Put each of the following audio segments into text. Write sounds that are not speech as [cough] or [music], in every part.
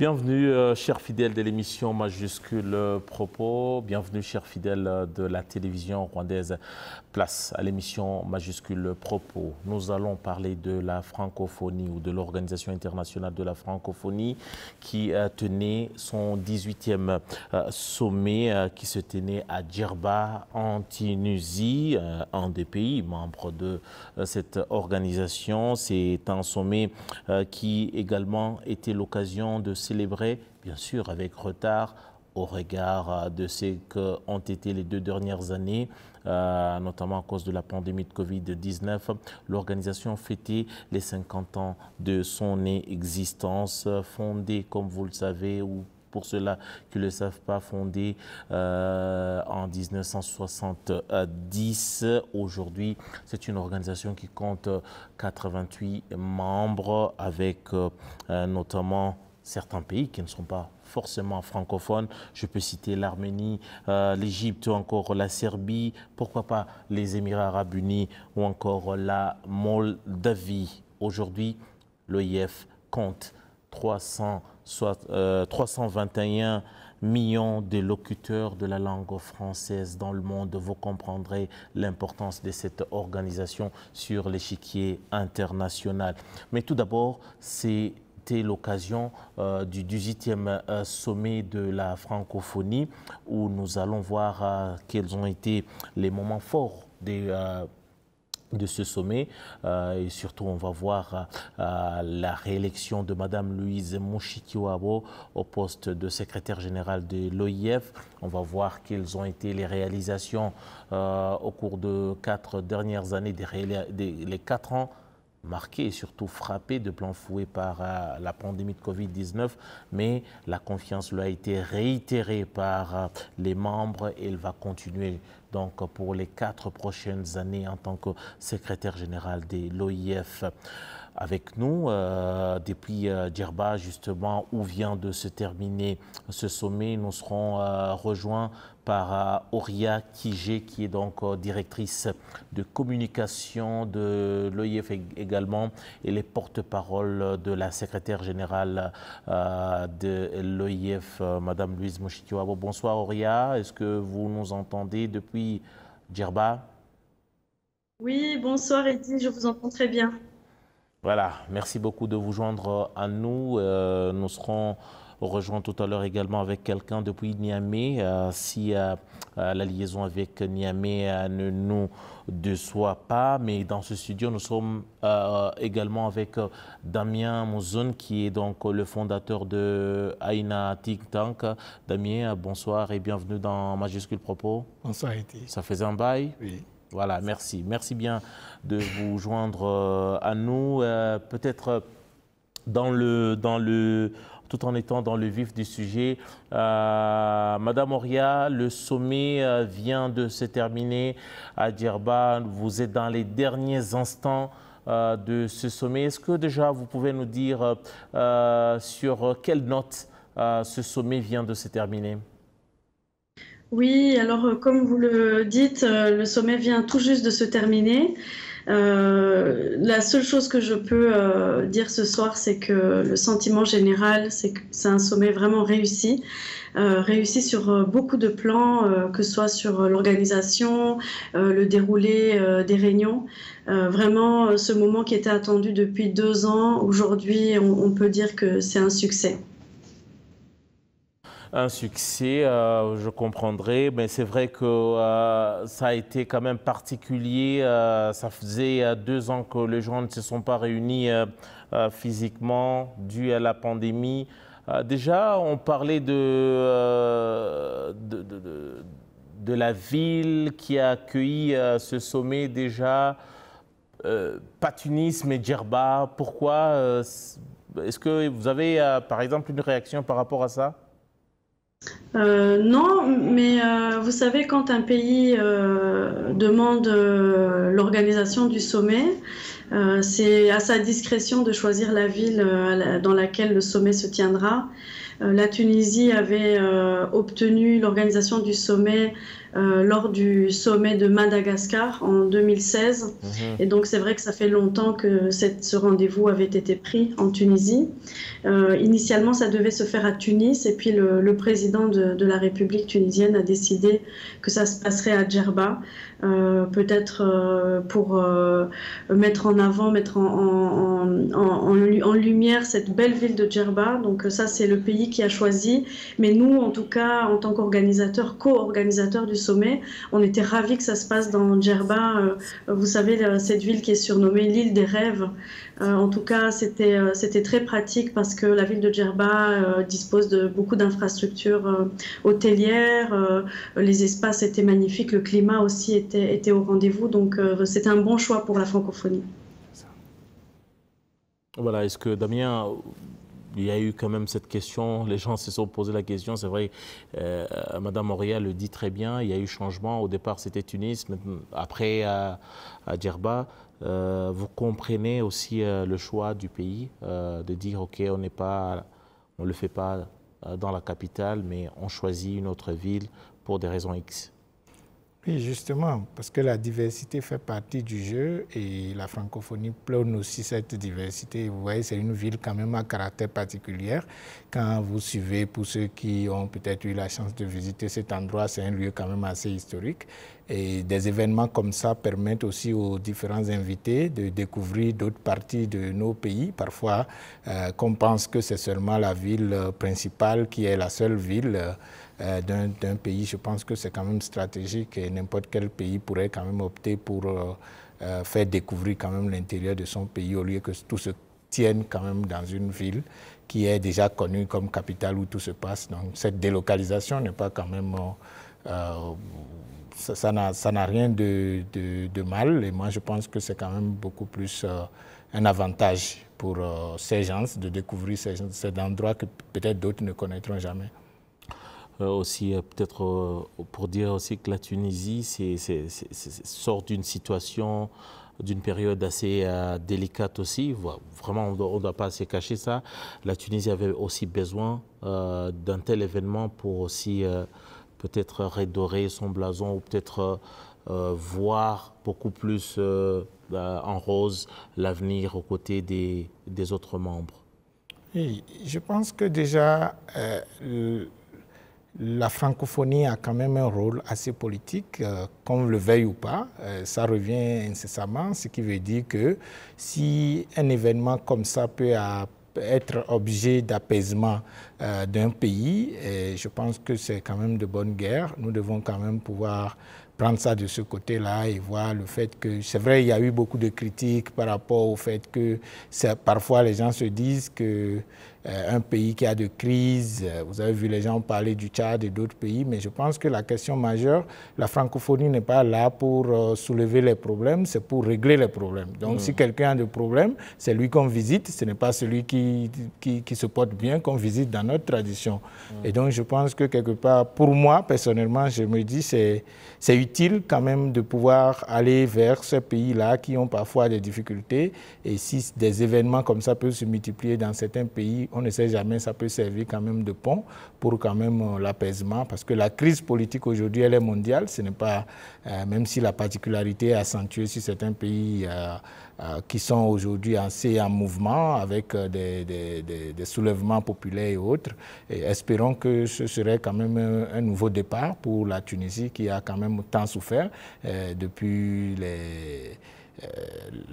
Bienvenue, euh, chers fidèles de l'émission Majuscule Propos. Bienvenue, chers fidèles de la télévision rwandaise. Place à l'émission Majuscule Propos. Nous allons parler de la francophonie ou de l'Organisation internationale de la francophonie qui euh, tenait son 18e euh, sommet qui se tenait à Djerba, en Tunisie, un des pays membres de cette organisation. C'est un sommet qui également était l'occasion de célébré, bien sûr, avec retard au regard euh, de ce qu'ont été les deux dernières années, euh, notamment à cause de la pandémie de Covid-19. L'organisation fêtait les 50 ans de son existence, fondée, comme vous le savez, ou pour ceux-là qui ne le savent pas, fondée euh, en 1970. Aujourd'hui, c'est une organisation qui compte 88 membres avec notamment certains pays qui ne sont pas forcément francophones. Je peux citer l'Arménie, euh, l'Égypte ou encore la Serbie, pourquoi pas les Émirats arabes unis ou encore la Moldavie. Aujourd'hui, l'OIF compte 300, soit, 321 euh, millions de locuteurs de la langue française dans le monde. Vous comprendrez l'importance de cette organisation sur l'échiquier international. Mais tout d'abord, c'est l'occasion euh, du 18e euh, sommet de la francophonie où nous allons voir euh, quels ont été les moments forts de ce sommet et surtout on va voir la réélection de Madame Louise Mouchikiwabo au poste de secrétaire général de l'OIF. On va voir quelles ont été les réalisations au cours de quatre dernières années, les quatre ans marqué et surtout frappé de plan fouet par euh, la pandémie de Covid-19, mais la confiance lui a été réitérée par euh, les membres et elle va continuer donc pour les quatre prochaines années en tant que secrétaire général de l'OIF avec nous euh, depuis Djerba, justement, où vient de se terminer ce sommet. Nous serons rejoints par Auria Kijé, qui est donc directrice de communication de l'OIF également, et les porte-parole de la secrétaire générale de l'OIF, Madame Louise Mouchikiwabo. Bonsoir Auria, est-ce que vous nous entendez depuis Djerba? Oui, bonsoir Edith, je vous entends très bien. Voilà, merci beaucoup de vous joindre à nous. Euh, nous serons rejoints tout à l'heure également avec quelqu'un depuis Niamey. Euh, si euh, la liaison avec Niamey ne nous déçoit pas, mais dans ce studio, nous sommes également avec Damien Mouzoun, qui est donc le fondateur de Aina Think Tank. Damien, bonsoir et bienvenue dans Majuscule Propos. Bonsoir. Ça faisait un bail? Oui. Voilà, merci. Merci bien de vous joindre euh, à nous. Euh, peut-être euh, dans le, dans le, tout en étant dans le vif du sujet, Madame Oria, le sommet vient de se terminer à Djerba. Vous êtes dans les derniers instants de ce sommet. Est-ce que déjà vous pouvez nous dire sur quelle note ce sommet vient de se terminer? Oui, alors euh, comme vous le dites, euh, le sommet vient tout juste de se terminer. Euh, la seule chose que je peux dire ce soir, c'est que le sentiment général, c'est que c'est un sommet vraiment réussi. réussi sur beaucoup de plans, que ce soit sur l'organisation, le déroulé des réunions. vraiment, ce moment qui était attendu depuis deux ans, aujourd'hui, on peut dire que c'est un succès un succès, euh, je comprendrai, mais c'est vrai que euh, ça a été quand même particulier. Euh, ça faisait deux ans que les gens ne se sont pas réunis physiquement dû à la pandémie. déjà, on parlait de, de, de, la ville qui a accueilli ce sommet déjà. pas Tunis, mais Djerba. Pourquoi Est-ce que vous avez, par exemple, une réaction par rapport à ça? Euh, non, mais euh, vous savez, quand un pays euh, demande l'organisation du sommet, c'est à sa discrétion de choisir la ville dans laquelle le sommet se tiendra. la Tunisie avait obtenu l'organisation du sommet euh, lors du sommet de Madagascar en 2016. Mhm. Et donc c'est vrai que ça fait longtemps que cette, ce rendez-vous avait été pris en Tunisie. Euh, initialement, ça devait se faire à Tunis et puis le, le président de, de, la République tunisienne a décidé que ça se passerait à Djerba. Euh, peut-être pour mettre en avant, mettre en, en, en, lumière cette belle ville de Djerba. Donc ça, c'est le pays qui a choisi. Mais nous, en tout cas, en tant qu'organisateurs, co-organisateurs du sommet, on était ravis que ça se passe dans Djerba. vous savez, cette ville qui est surnommée l'île des rêves. en tout cas, c'était c'était très pratique parce que la ville de Djerba dispose de beaucoup d'infrastructures hôtelières. les espaces étaient magnifiques, le climat aussi était au rendez-vous. Donc euh, c'était un bon choix pour la francophonie. Voilà, est-ce que Damien, il y a eu quand même cette question, les gens se sont posé la question, c'est vrai, euh, Madame le dit très bien, il y a eu changement, au départ c'était Tunis, après à, Djerba. Euh, vous comprenez aussi le choix du pays de dire ok, on n'est pas, on le fait pas dans la capitale, mais on choisit une autre ville pour des raisons X. Oui, justement, parce que la diversité fait partie du jeu et la francophonie plonne aussi cette diversité. Vous voyez, c'est une ville quand même à caractère particulier. Quand vous suivez, pour ceux qui ont peut-être eu la chance de visiter cet endroit, c'est un lieu quand même assez historique. Et des événements comme ça permettent aussi aux différents invités de découvrir d'autres parties de nos pays. Parfois, euh, qu'on pense que c'est seulement la ville principale qui est la seule ville. Euh, d'un pays, je pense que c'est quand même stratégique et n'importe quel pays pourrait quand même opter pour euh, euh, faire découvrir quand même l'intérieur de son pays au lieu que tout se tienne quand même dans une ville qui est déjà connue comme capitale où tout se passe. Donc cette délocalisation n'est pas quand même... ça n'a rien de, mal et moi je pense que c'est quand même beaucoup plus un avantage pour ces gens de découvrir ces, cet endroit que peut-être d'autres ne connaîtront jamais. Euh, aussi euh, peut-être euh, pour dire aussi que la Tunisie sort d'une situation d'une période assez délicate aussi. Vraiment, on ne doit pas se cacher ça. La Tunisie avait aussi besoin d'un tel événement pour aussi peut-être redorer son blason ou peut-être voir beaucoup plus en rose l'avenir aux côtés des, des, autres membres. Oui, je pense que déjà, la francophonie a quand même un rôle assez politique, euh, qu'on le veuille ou pas. Euh, ça revient incessamment, ce qui veut dire que si un événement comme ça peut être objet d'apaisement euh, d'un pays, je pense que c'est quand même de bonne guerre. Nous devons quand même pouvoir prendre ça de ce côté-là et voir le fait que, c'est vrai, il y a eu beaucoup de critiques par rapport au fait que parfois les gens se disent que un pays qui a de crise. Euh, vous avez vu les gens parler du Tchad et d'autres pays, mais je pense que la question majeure, la francophonie n'est pas là pour euh, soulever les problèmes, c'est pour régler les problèmes. Donc si mm. quelqu'un a des problèmes, c'est lui qu'on visite, ce n'est pas celui qui, qui, se porte bien qu'on visite dans notre tradition. Mm. Et donc je pense que quelque part, pour moi personnellement, je me dis c'est c'est utile quand même de pouvoir aller vers ces pays-là qui ont parfois des difficultés. Et si des événements comme ça peuvent se multiplier dans certains pays, on ne sait jamais, ça peut servir quand même de pont pour quand même euh, l'apaisement, parce que la crise politique aujourd'hui, elle est mondiale, ce n'est pas, euh, même si la particularité est accentuée sur certains pays euh, qui sont aujourd'hui assez en mouvement avec des, soulèvements populaires et autres, espérons que ce serait quand même un, nouveau départ pour la Tunisie qui a quand même tant souffert depuis les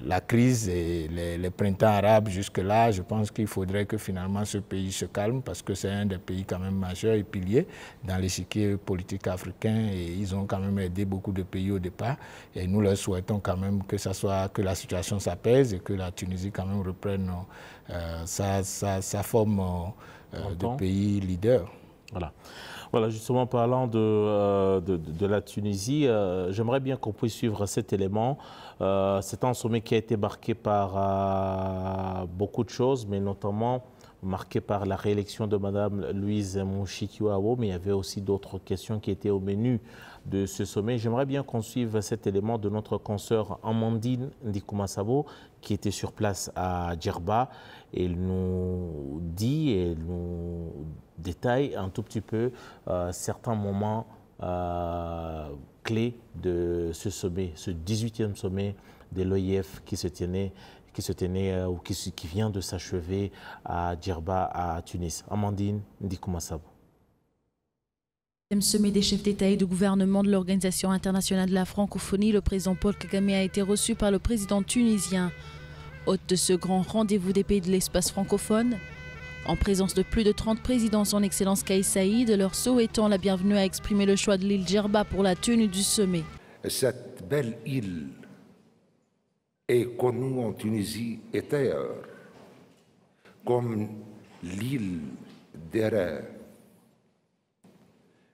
la crise et les, printemps arabes jusque-là, je pense qu'il faudrait que finalement ce pays se calme parce que c'est un des pays quand même majeurs et piliers dans l'échiquier politique africain et ils ont quand même aidé beaucoup de pays au départ et nous leur souhaitons quand même que ça soit que la situation s'apaise et que la Tunisie quand même reprenne euh, sa, sa, forme euh, de pays leader. Voilà. Voilà, justement, parlant de, euh, de, la Tunisie, euh, j'aimerais bien qu'on puisse suivre cet élément. Euh, c'est un sommet qui a été marqué par beaucoup de choses, mais notamment marqué par la réélection de Mme Louise Mouchikiwao, mais il y avait aussi d'autres questions qui étaient au menu de ce sommet. J'aimerais bien qu'on suive cet élément de notre consoeur Amandine Ndikumasabo, qui était sur place à Djerba. Elle nous dit et nous détaille un tout petit peu euh, certains moments clés de ce sommet, ce 18e sommet de l'OIF qui se tenait qui se tenait ou qui, vient de s'achever à Djerba, à Tunis. Amandine Ndikoumassabou sommet des chefs d'État et de gouvernement de l'Organisation internationale de la francophonie, le président Paul Kagame a été reçu par le président tunisien. Hôte de ce grand rendez-vous des pays de l'espace francophone, en présence de plus de 30 présidents, son Excellence Kais Saïd, leur souhaitant la bienvenue, a exprimé le choix de l'île Djerba pour la tenue du sommet. Cette belle île est connue en Tunisie et ailleurs comme l'île des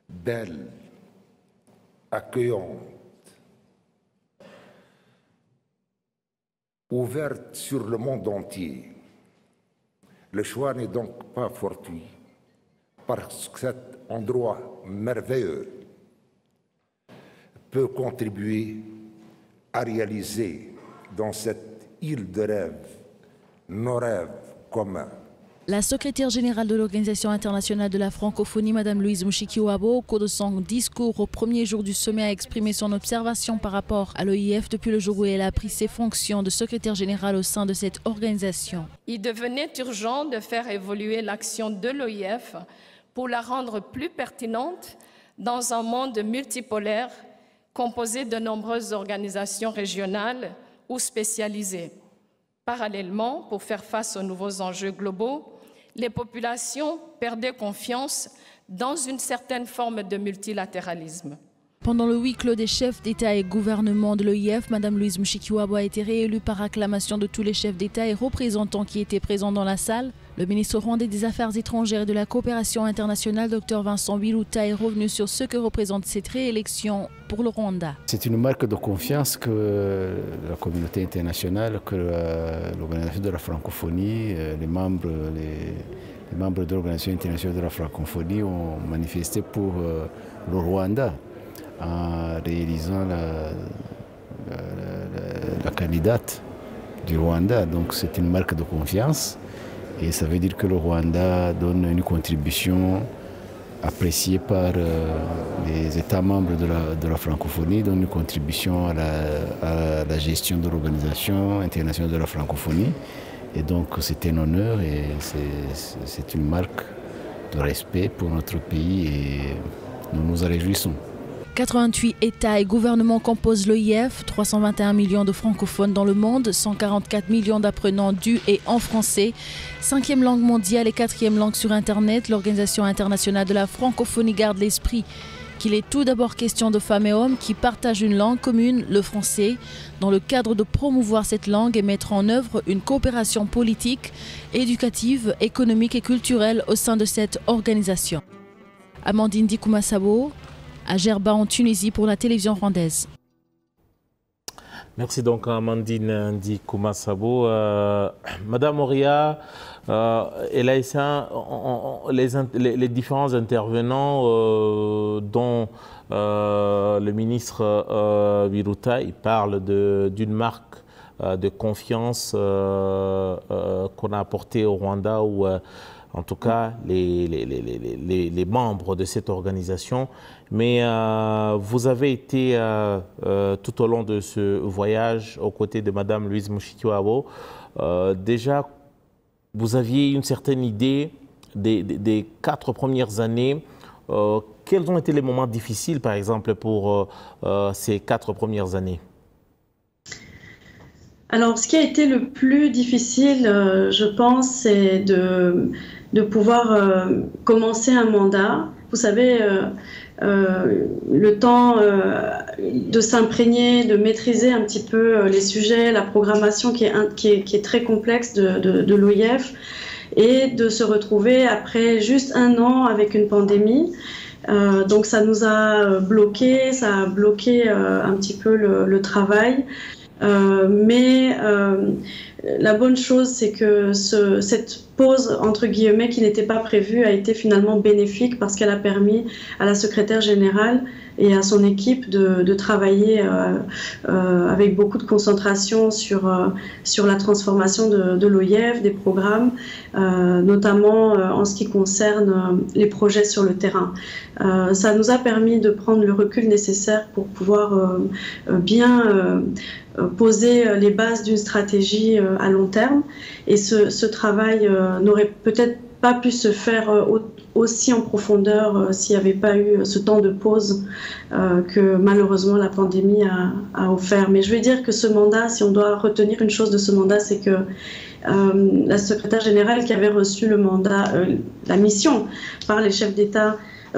belle, accueillante, ouverte sur le monde entier. Le choix n'est donc pas fortuit, parce que cet endroit merveilleux peut contribuer à réaliser dans cette île de rêve nos rêves communs. La secrétaire générale de l'Organisation internationale de la francophonie, Mme Louise Mushikiwabo, au cours de son discours au premier jour du sommet, a exprimé son observation par rapport à l'OIF depuis le jour où elle a pris ses fonctions de secrétaire générale au sein de cette organisation. Il devenait urgent de faire évoluer l'action de l'OIF pour la rendre plus pertinente dans un monde multipolaire composé de nombreuses organisations régionales ou spécialisées. Parallèlement, pour faire face aux nouveaux enjeux globaux, les populations perdaient confiance dans une certaine forme de multilatéralisme. Pendant le huis clos des chefs d'État et gouvernement de l'OIF, Mme Louise Mushikiwabo a été réélue par acclamation de tous les chefs d'État et représentants qui étaient présents dans la salle. Le ministre rwandais des Affaires étrangères et de la coopération internationale, Dr Vincent Wiluta, est revenu sur ce que représente cette réélection pour le Rwanda. C'est une marque de confiance que la communauté internationale, que l'organisation de la francophonie, euh, les membres, les, membres de l'organisation internationale de la francophonie ont manifesté pour euh, le Rwanda en réalisant la, la, candidate du Rwanda. Donc c'est une marque de confiance et ça veut dire que le Rwanda donne une contribution appréciée par euh, les États membres de la, francophonie, donne une contribution à la, à la gestion de l'Organisation internationale de la francophonie. Et donc c'est un honneur et c'est une marque de respect pour notre pays et nous nous en réjouissons. 88 États et gouvernements composent l'OIF, 321 millions de francophones dans le monde, 144 millions d'apprenants du et en français, cinquième langue mondiale et quatrième langue sur Internet. L'Organisation internationale de la francophonie garde l'esprit qu'il est tout d'abord question de femmes et hommes qui partagent une langue commune, le français, dans le cadre de promouvoir cette langue et mettre en œuvre une coopération politique, éducative, économique et culturelle au sein de cette organisation. Amandine Dikoumassabo, à Gerba en Tunisie pour la télévision rwandaise. Merci donc à Amandine Ndi Koumassabo. Euh, Madame Moria, euh, les, différents intervenants euh, dont euh, le ministre Viruta il parle d'une marque de confiance qu'on a apportée au Rwanda ou en tout cas les, membres de cette organisation. Mais euh, vous avez été euh, euh, tout au long de ce voyage aux côtés de Madame Louise Mushikiwabo. déjà, vous aviez une certaine idée des, quatre premières années. quels ont été les moments difficiles, par exemple, pour ces quatre premières années? Alors, ce qui a été le plus difficile, je pense, c'est de, de pouvoir commencer un mandat. Vous savez, euh, euh, le temps de s'imprégner, de maîtriser un petit peu les sujets, la programmation qui est, très complexe de, de, l'OIF et de se retrouver après juste un an avec une pandémie. donc ça nous a bloqué, ça a bloqué un petit peu le, le travail. mais la bonne chose, c'est que ce, cette pause entre guillemets qui n'était pas prévue a été finalement bénéfique parce qu'elle a permis à la secrétaire générale et à son équipe de, travailler euh, euh, avec beaucoup de concentration sur, euh, sur la transformation de, de l'OIF, des programmes, notamment en ce qui concerne les projets sur le terrain. ça nous a permis de prendre le recul nécessaire pour pouvoir bien poser les bases d'une stratégie à long terme. Et ce, travail n'aurait peut-être pas pu se faire aussi en profondeur euh, s'il n'y avait pas eu ce temps de pause euh, que malheureusement la pandémie a, offert. Mais je vais dire que ce mandat, si on doit retenir une chose de ce mandat, c'est que euh, la secrétaire générale qui avait reçu le mandat, la mission par les chefs d'État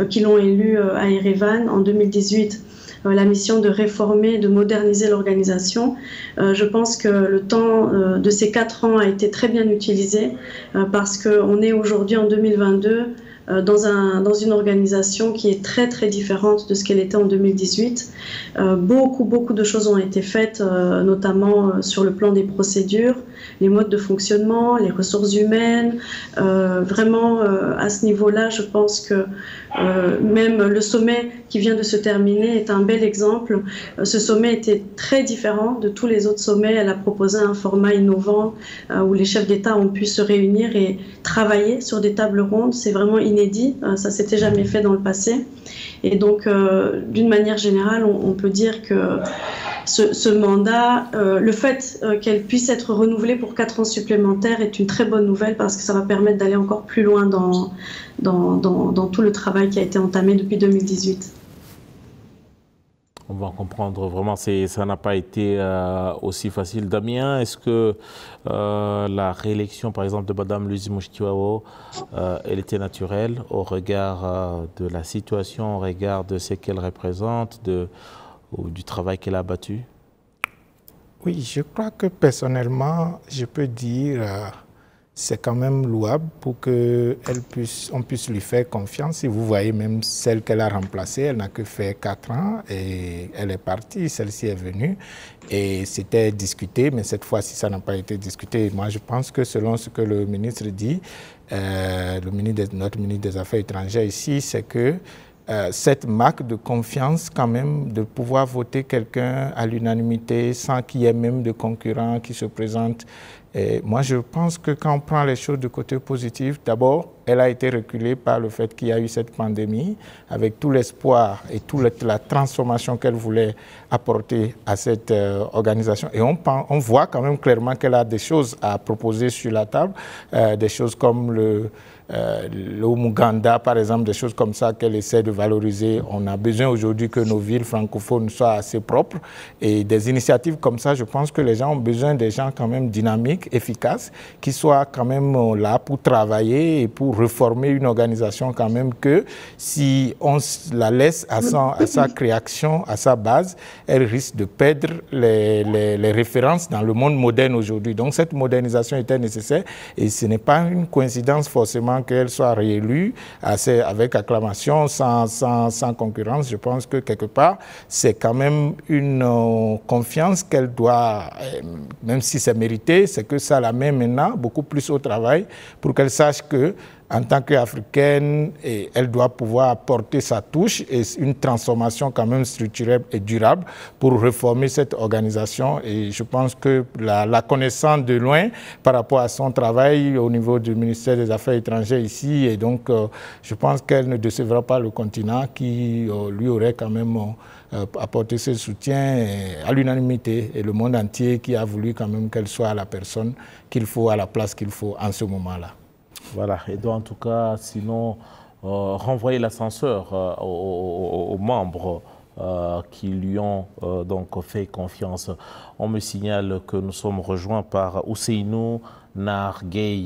qui l'ont élu à Erevan en 2018 euh, la mission de réformer, de moderniser l'organisation. Euh, je pense que le temps euh, de ces quatre ans a été très bien utilisé parce qu'on est aujourd'hui en 2022 dans, un, dans, une organisation qui est très très différente de ce qu'elle était en 2018. beaucoup beaucoup de choses ont été faites, notamment sur le plan des procédures, les modes de fonctionnement, les ressources humaines. vraiment, à ce niveau-là, je pense que euh, même le sommet qui vient de se terminer est un bel exemple. Euh, ce sommet était très différent de tous les autres sommets. Elle a proposé un format innovant euh, où les chefs d'État ont pu se réunir et travailler sur des tables rondes. C'est vraiment inédit. ça s'était jamais fait dans le passé. Et donc, d'une manière générale, on, peut dire que ce, mandat, le fait qu'elle puisse être renouvelée pour quatre ans supplémentaires est une très bonne nouvelle parce que ça va permettre d'aller encore plus loin dans, dans, dans, tout le travail qui a été entamé depuis 2018. On va comprendre vraiment, ça n'a pas été euh, aussi facile. Damien, est-ce que euh, la réélection, par exemple, de Mme Louise Mouchkiwao, euh, elle était naturelle au regard de la situation, au regard de ce qu'elle représente, de, du travail qu'elle a abattu Oui, je crois que personnellement, je peux dire c'est quand même louable pour qu'on puisse, on puisse lui faire confiance. Si vous voyez même celle qu'elle a remplacée, elle n'a que fait 4 ans et elle est partie, celle-ci est venue. Et c'était discuté, mais cette fois-ci, ça n'a pas été discuté. Moi, je pense que selon ce que le ministre dit, euh, notre ministre des Affaires étrangères ici, c'est que euh, cette marque de confiance quand même de pouvoir voter quelqu'un à l'unanimité sans qu'il y ait même de concurrents qui se présentent et moi, je pense que quand on prend les choses du côté positif, d'abord, elle a été reculée par le fait qu'il y a eu cette pandémie, avec tout l'espoir et toute la transformation qu'elle voulait apporter à cette euh, organisation. Et on, on, voit quand même clairement qu'elle a des choses à proposer sur la table, euh, des choses comme le euh, le Muganda, par exemple, des choses comme ça qu'elle essaie de valoriser. On a besoin aujourd'hui que nos villes francophones soient assez propres. Et des initiatives comme ça, je pense que les gens ont besoin des gens quand même dynamiques, efficaces, qui soient quand même euh, là pour travailler et pour reformer une organisation quand même que si on la laisse à, sa création, à sa base, elle risque de perdre les références dans le monde moderne aujourd'hui. Donc cette modernisation était nécessaire et ce n'est pas une coïncidence forcément qu'elle soit réélue avec acclamation, sans, concurrence, je pense que quelque part, c'est quand même une euh, confiance qu'elle doit, euh, même si c'est mérité, c'est que ça la met maintenant beaucoup plus au travail pour qu'elle sache que en tant qu'Africaine, elle doit pouvoir apporter sa touche et une transformation quand même structurelle et durable pour réformer cette organisation. Et je pense que la, la connaissance de loin par rapport à son travail au niveau du ministère des Affaires étrangères ici, et donc euh, je pense qu'elle ne décevra pas le continent qui euh, lui aurait quand même euh, apporté ce soutien à l'unanimité et le monde entier qui a voulu quand même qu'elle soit la personne qu'il faut, à la place qu'il faut en ce moment-là. Voilà, et donc en tout cas, sinon, euh, renvoyer l'ascenseur euh, aux, membres euh, qui lui ont donc fait confiance. On me signale que nous sommes rejoints par Ousseinou Nargay.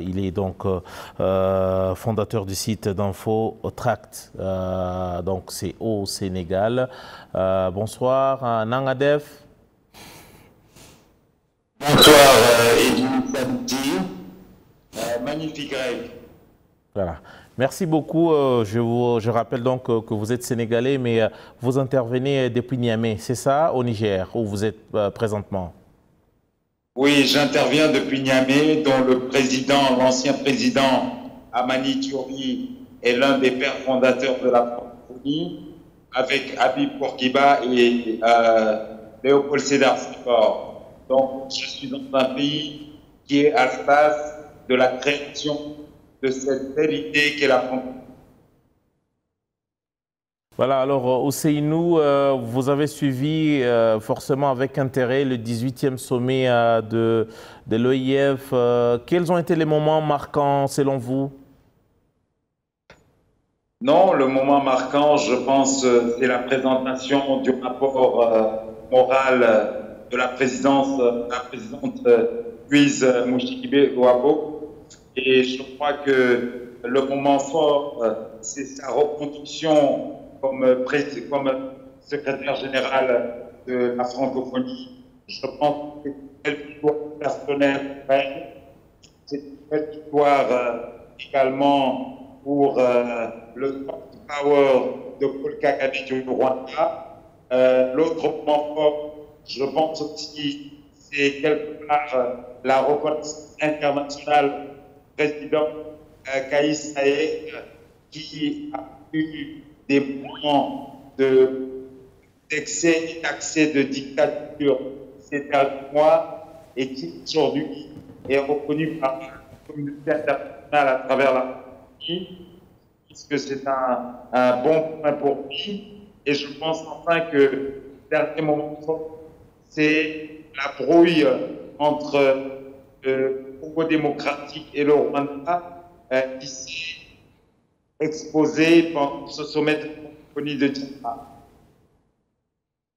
il est donc fondateur du site d'info Tract, donc c'est au Sénégal. bonsoir, Nangadef. Bonsoir, Edou euh, magnifique rêve. Voilà. Merci beaucoup. Euh, je, vous, je rappelle donc euh, que vous êtes sénégalais, mais vous intervenez depuis Niamey, c'est ça, au Niger, où vous êtes présentement? Oui, j'interviens depuis Niamey, dont le président, l'ancien président Amani Touri est l'un des pères fondateurs de la francophonie, avec Habib Bourguiba et euh, Léopold Sédar. Donc, je suis dans un pays qui est à de la création de cette belle idée qu'est la francophonie. Voilà, alors euh, Ousseinou, euh, vous avez suivi euh, forcément avec intérêt le 18e sommet de, de l'OIF. quels ont été les moments marquants selon vous? Non, le moment marquant, je pense, c'est la présentation du rapport moral de la présidence, la présidente Louise Mouchikibe Ouabo. Et je crois que le moment fort, c'est sa reconduction comme, comme secrétaire général de la francophonie. Je pense que c'est une victoire personnelle c'est une belle victoire euh, également pour euh, le power de Paul Kagame du Rwanda. Euh, l'autre point fort, je pense aussi, c'est quelque part la reconnaissance internationale président Kaïs Saïd qui a eu des moments d'excès et d'accès de dictature ces derniers mois et qui aujourd'hui est reconnu par la communauté internationale à travers la famille, puisque c'est un, bon point pour lui. Et je pense enfin que le dernier moment c'est la brouille entre le Congo démocratique et le Rwanda euh, qui s'est exposé pendant ce sommet de francophonie de Djibouti,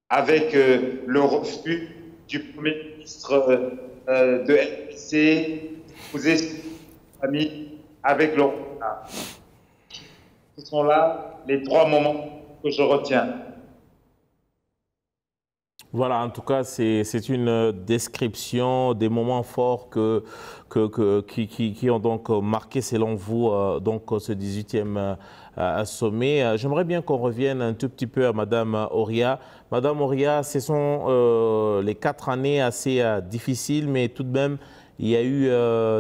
avec euh, le refus du Premier ministre euh, de LPC d'épouser famille avec le Rwanda. Ce sont là les trois moments que je retiens. Voilà, en tout cas, c'est une description des moments forts qui, ont donc marqué, selon vous, euh, donc, ce 18e euh, sommet. J'aimerais bien qu'on revienne un tout petit peu à Madame Oria. Madame Oria, ce sont euh, les quatre années assez difficiles, mais tout de même, il y a eu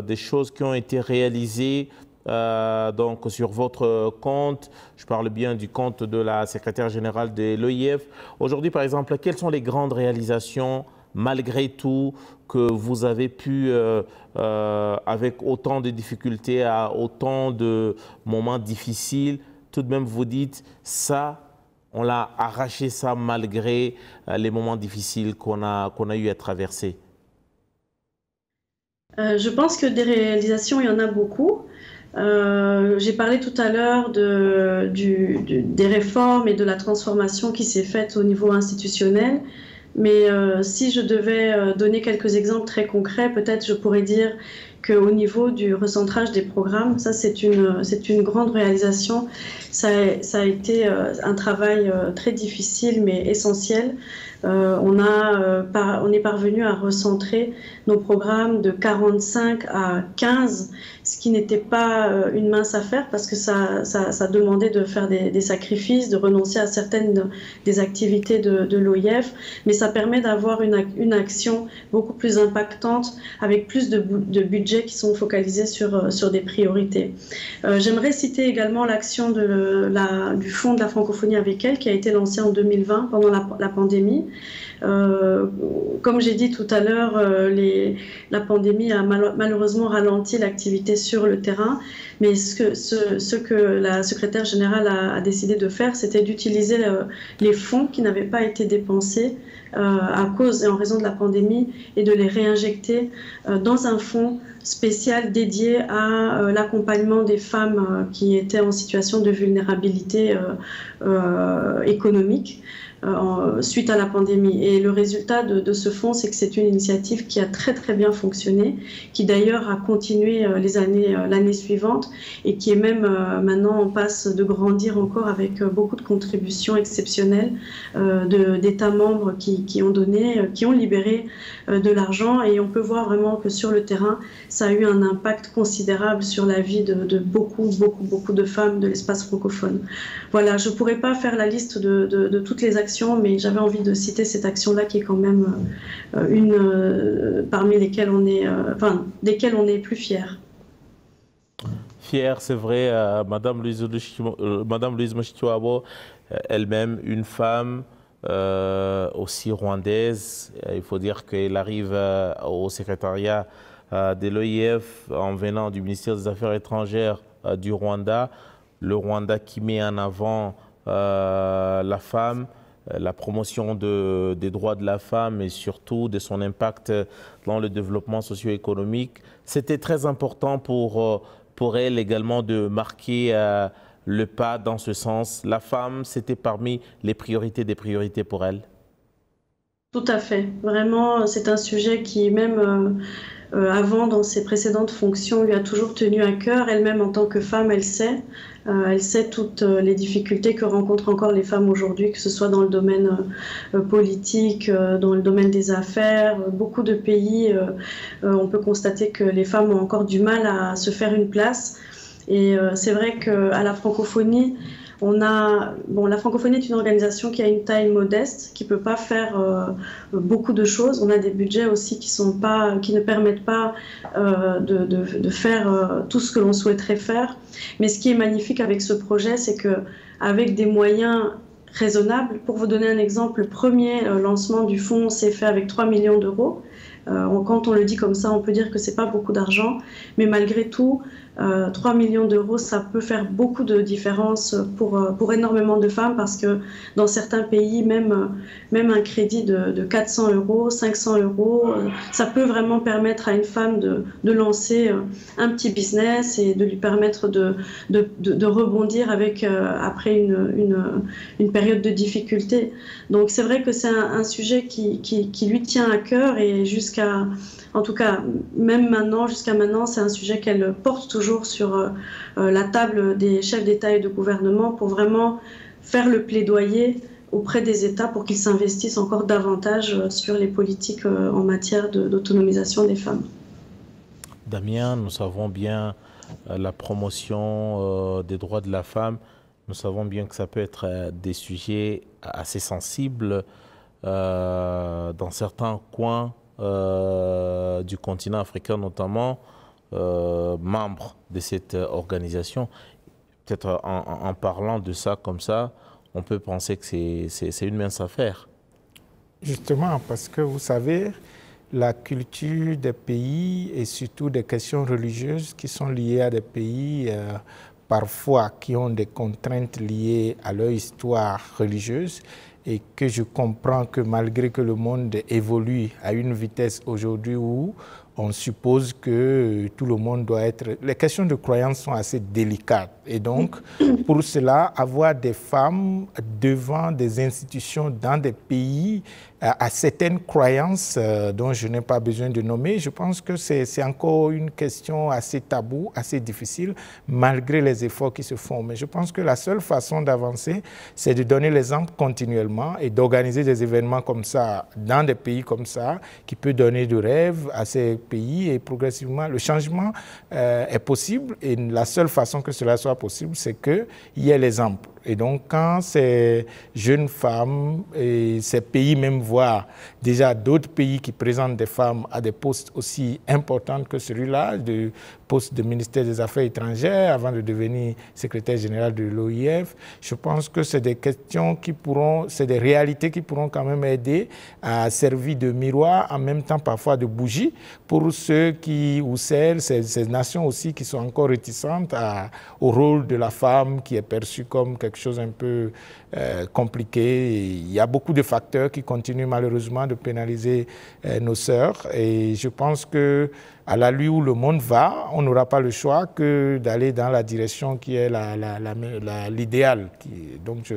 des choses qui ont été réalisées euh, donc sur votre compte. Je parle bien du compte de la secrétaire générale de l'OIF. Aujourd'hui, par exemple, quelles sont les grandes réalisations, malgré tout, que vous avez pu, euh, euh, avec autant de difficultés, à autant de moments difficiles, tout de même vous dites, ça, on l'a arraché ça malgré les moments difficiles qu'on a, qu'on a eu à traverser? Je pense que des réalisations, il y en a beaucoup. Euh, j'ai parlé tout à l'heure de, des réformes et de la transformation qui s'est faite au niveau institutionnel. Mais euh, si je devais euh, donner quelques exemples très concrets, peut-être je pourrais dire qu'au niveau du recentrage des programmes, ça c'est une grande réalisation. Ça, a été un travail très difficile mais essentiel euh, on, a, euh, on est parvenu à recentrer nos programmes de 45 à 15, ce qui n'était pas euh, une mince affaire parce que ça, ça, demandait de faire des, sacrifices, de renoncer à certaines des activités de, l'OIF, mais ça permet d'avoir une, action beaucoup plus impactante avec plus de, de budgets qui sont focalisés sur, sur des priorités. J'aimerais citer également l'action du Fonds de la francophonie avec elle qui a été lancé en 2020 pendant la pandémie. Euh, comme j'ai dit tout à l'heure, euh, la pandémie a malheureusement ralenti l'activité sur le terrain, mais ce que, ce, que la secrétaire générale a, décidé de faire, c'était d'utiliser les fonds qui n'avaient pas été dépensés euh, à cause et en raison de la pandémie et de les réinjecter dans un fonds spécial dédié à l'accompagnement des femmes qui étaient en situation de vulnérabilité économique. Euh, suite à la pandémie. Et le résultat de, ce fonds, c'est que c'est une initiative qui a très très bien fonctionné, qui d'ailleurs a continué euh, euh, l'année suivante et qui est même maintenant en passe de grandir encore avec beaucoup de contributions exceptionnelles d'États membres qui, ont donné, qui ont libéré de l'argent et on peut voir vraiment que sur le terrain, ça a eu un impact considérable sur la vie de, beaucoup beaucoup beaucoup de femmes de l'espace francophone. Voilà, je pourrais pas faire la liste de, de toutes les actions mais j'avais envie de citer cette action-là qui est quand même une parmi lesquelles on est, enfin, desquelles on est plus fier. Fier, c'est vrai, Madame Louise, Madame Louise elle-même une femme aussi rwandaise. Il faut dire qu'elle arrive au secrétariat de l'OIF en venant du ministère des Affaires étrangères du Rwanda. Le Rwanda qui met en avant la femme, la promotion de, des droits de la femme et surtout de son impact dans le développement socio-économique. C'était très important pour, pour elle également de marquer le pas dans ce sens. La femme, c'était parmi les priorités des priorités pour elle. Tout à fait. Vraiment, c'est un sujet qui, même euh, avant, dans ses précédentes fonctions, lui a toujours tenu à cœur. Elle-même, en tant que femme, elle sait. Euh, elle sait toutes euh, les difficultés que rencontrent encore les femmes aujourd'hui, que ce soit dans le domaine politique, dans le domaine des affaires. Beaucoup de pays, on peut constater que les femmes ont encore du mal à se faire une place. Et c'est vrai qu'à la francophonie, on a, bon, la francophonie est une organisation qui a une taille modeste, qui ne peut pas faire euh, beaucoup de choses. On a des budgets aussi qui, sont pas, qui ne permettent pas euh, de, de, faire euh, tout ce que l'on souhaiterait faire. Mais ce qui est magnifique avec ce projet, c'est que avec des moyens raisonnables, pour vous donner un exemple, le premier lancement du fonds s'est fait avec 3 millions d'euros. quand on le dit comme ça, on peut dire que c'est pas beaucoup d'argent, mais malgré tout, 3 euh, millions d'euros, ça peut faire beaucoup de différence pour, euh, pour énormément de femmes parce que dans certains pays, même, euh, même un crédit de, de 400 euros, 500 euros, ça peut vraiment permettre à une femme de, de lancer un petit business et de lui permettre de, de, de rebondir avec, après une, une, une, période de difficulté. Donc c'est vrai que c'est un, un, sujet qui, qui, qui lui tient à cœur et jusqu'à en tout cas, même maintenant, jusqu'à maintenant, c'est un sujet qu'elle porte toujours sur euh, euh, la table des chefs d'État et de gouvernement pour vraiment faire le plaidoyer auprès des États pour qu'ils s'investissent encore davantage euh, sur les politiques en matière d'autonomisation des femmes. Damien, nous savons bien la promotion des droits de la femme. Nous savons bien que ça peut être des sujets assez sensibles dans certains coins euh, du continent africain notamment, euh, membre de cette organisation. Peut-être en, parlant de ça comme ça, on peut penser que c'est une mince affaire. Justement, parce que vous savez, la culture des pays et surtout des questions religieuses qui sont liées à des pays euh, parfois qui ont des contraintes liées à leur histoire religieuse et que je comprends que malgré que le monde évolue à une vitesse aujourd'hui où on suppose que tout le monde doit être... Les questions de croyance sont assez délicates. Et donc, pour cela, avoir des femmes devant des institutions dans des pays à certaines croyances euh, dont je n'ai pas besoin de nommer, je pense que c'est encore une question assez taboue, assez difficile, malgré les efforts qui se font. Mais je pense que la seule façon d'avancer, c'est de donner l'exemple continuellement et d'organiser des événements comme ça dans des pays comme ça, qui peut donner de rêves à ces pays et progressivement, le changement euh, est possible et la seule façon que cela soit possible, c'est qu'il y ait l'exemple. Et donc, quand ces jeunes femmes et ces pays même voient déjà d'autres pays qui présentent des femmes à des postes aussi importants que celui-là, de poste de ministère des Affaires étrangères avant de devenir secrétaire général de l'OIF, je pense que c'est des questions qui pourront, c'est des réalités qui pourront quand même aider à servir de miroir, en même temps parfois de bougie, pour ceux qui, ou celles, ces, nations aussi qui sont encore réticentes au rôle de la femme qui est perçue comme quelque chose un peu euh, il y a beaucoup de facteurs qui continuent malheureusement de pénaliser euh, nos sœurs. Et je pense que à la lui où le monde va, on n'aura pas le choix que d'aller dans la direction qui est l'idéal. Donc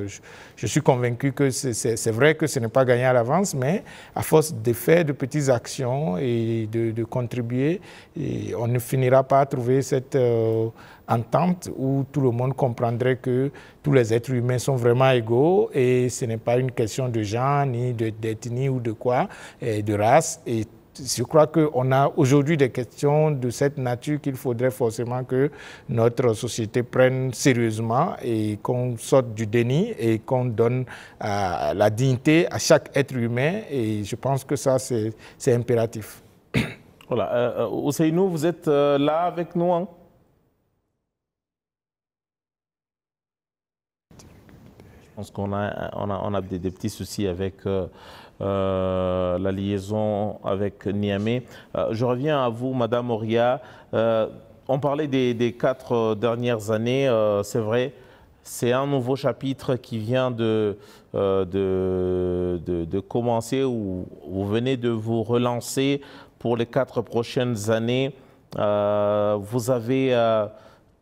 je, suis convaincu que c'est vrai que ce n'est pas gagné à l'avance, mais à force de faire de petites actions et de, de contribuer, on ne finira pas à trouver cette... Euh, entente où tout le monde comprendrait que tous les êtres humains sont vraiment égaux et ce n'est pas une question de genre, ni d'ethnie ou de quoi, et de race. Et je crois qu'on a aujourd'hui des questions de cette nature qu'il faudrait forcément que notre société prenne sérieusement et qu'on sorte du déni et qu'on donne euh, la dignité à chaque être humain. Et je pense que ça, c'est impératif. [coughs] Voilà. Euh, Ousseinou, vous êtes là avec nous hein? Je pense qu'on a, on a, on a des, petits soucis avec euh, euh, la liaison avec Niamey. Euh, je reviens à vous, Madame Oria. on parlait des, quatre dernières années, c'est vrai. C'est un nouveau chapitre qui vient de, de, de, commencer ou vous venez de vous relancer pour les quatre prochaines années. vous avez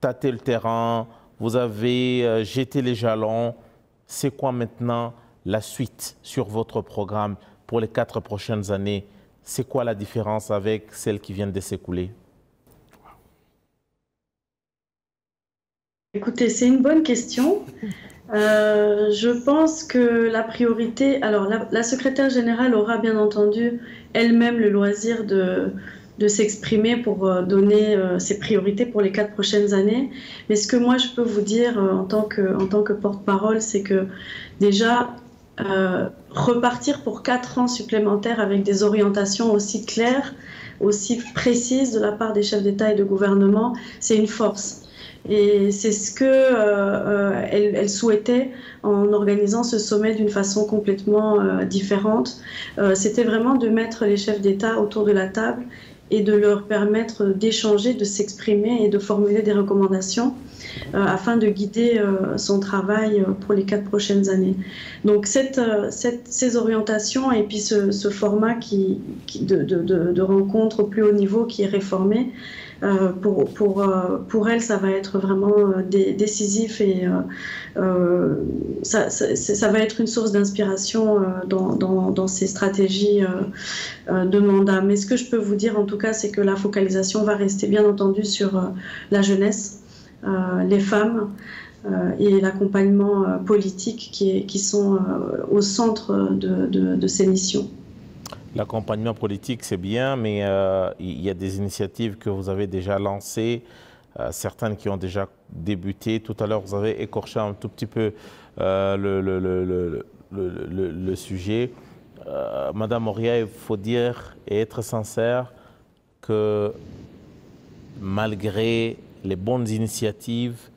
tâté le terrain, vous avez jeté les jalons c'est quoi maintenant la suite sur votre programme pour les quatre prochaines années C'est quoi la différence avec celle qui vient de s'écouler? Écoutez, c'est une bonne question. Euh, je pense que la priorité, alors la, secrétaire générale aura bien entendu elle-même le loisir de, de s'exprimer pour euh, donner euh, ses priorités pour les quatre prochaines années. Mais ce que moi je peux vous dire en tant que, en tant que porte-parole, c'est que déjà repartir pour quatre ans supplémentaires avec des orientations aussi claires, aussi précises de la part des chefs d'État et de gouvernement, c'est une force. Et c'est ce que elle, souhaitait en organisant ce sommet d'une façon complètement différente. C'était vraiment de mettre les chefs d'État autour de la table et de leur permettre d'échanger, de s'exprimer et de formuler des recommandations euh, afin de guider euh, son travail euh, pour les quatre prochaines années. Donc ces orientations et puis ce, format de, rencontre au plus haut niveau qui est réformé, pour, elle, ça va être vraiment décisif et ça, va être une source d'inspiration dans, dans, dans, ces stratégies de mandat. Mais ce que je peux vous dire en tout cas, c'est que la focalisation va rester bien entendu sur la jeunesse euh, les femmes euh, et l'accompagnement euh, politique qui, sont au centre de, ces missions. L'accompagnement politique, c'est bien, mais il y a des initiatives que vous avez déjà lancées, certaines qui ont déjà débuté. Tout à l'heure, vous avez écorché un tout petit peu le, le, sujet. Madame Moria, il faut dire et être sincère que malgré les bonnes initiatives,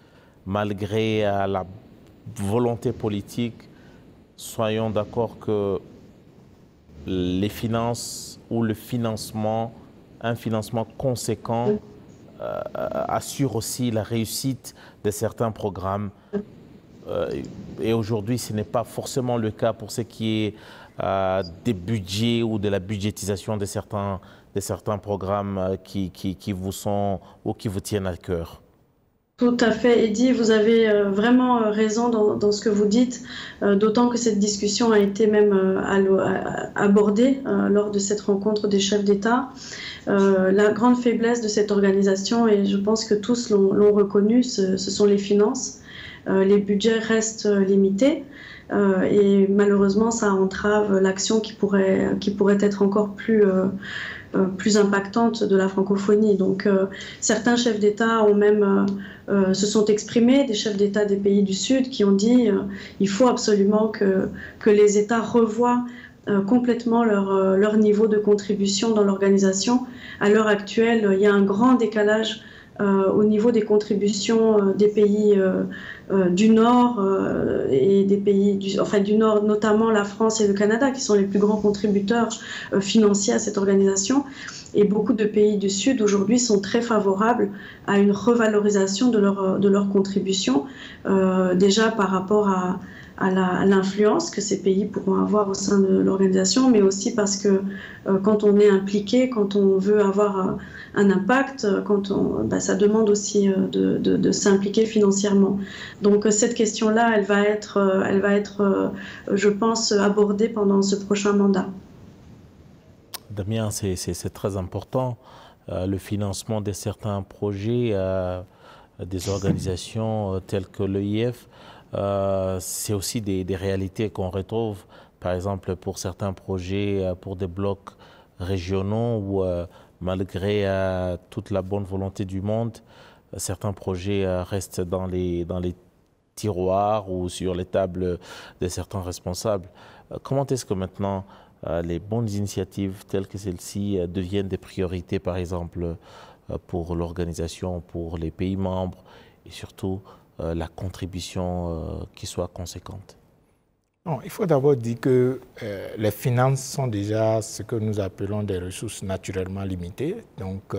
malgré euh, la volonté politique, soyons d'accord que les finances ou le financement, un financement conséquent, euh, assure aussi la réussite de certains programmes. Euh, et aujourd'hui, ce n'est pas forcément le cas pour ce qui est des budgets ou de la budgétisation de certains de certains programmes euh, qui, qui, vous sont ou qui vous tiennent à cœur. Tout à fait, Eddy, vous avez euh, vraiment euh, raison dans, ce que vous dites, d'autant que cette discussion a été même abordée lors de cette rencontre des chefs d'État. la grande faiblesse de cette organisation, et je pense que tous l'ont reconnu, ce, sont les finances. les budgets restent limités. et malheureusement, ça entrave l'action qui pourrait, qui pourrait être encore plus, plus impactante de la francophonie. Donc euh, certains chefs d'État ont même euh, se sont exprimés, des chefs d'État des pays du Sud, qui ont dit il faut absolument que, que les États revoient complètement leur, leur, niveau de contribution dans l'organisation. À l'heure actuelle, il y a un grand décalage au niveau des contributions des pays euh, du Nord euh, et des pays enfin, du Nord, notamment la France et le Canada, qui sont les plus grands contributeurs euh, financiers à cette organisation. Et beaucoup de pays du Sud aujourd'hui sont très favorables à une revalorisation de leur, de déjà par rapport à, à l'influence que ces pays pourront avoir au sein de l'organisation, mais aussi parce que quand on est impliqué, quand on veut avoir un impact euh, quand on, bah, ça demande aussi euh, de, s'impliquer financièrement. Donc euh, cette question-là, elle va être, elle va être je pense, abordée pendant ce prochain mandat. Damien, c'est très important. le financement de certains projets, des organisations telles que l'EIF, c'est aussi des, réalités qu'on retrouve, par exemple pour certains projets, pour des blocs régionaux où, malgré toute la bonne volonté du monde, certains projets restent dans les, dans les tiroirs ou sur les tables de certains responsables. Comment est-ce que maintenant les bonnes initiatives telles que celle-ci deviennent des priorités, par exemple, pour l'organisation, pour les pays membres et surtout euh, la contribution euh, qui soit conséquente il faut d'abord dire que euh, les finances sont déjà ce que nous appelons des ressources naturellement limitées. Donc,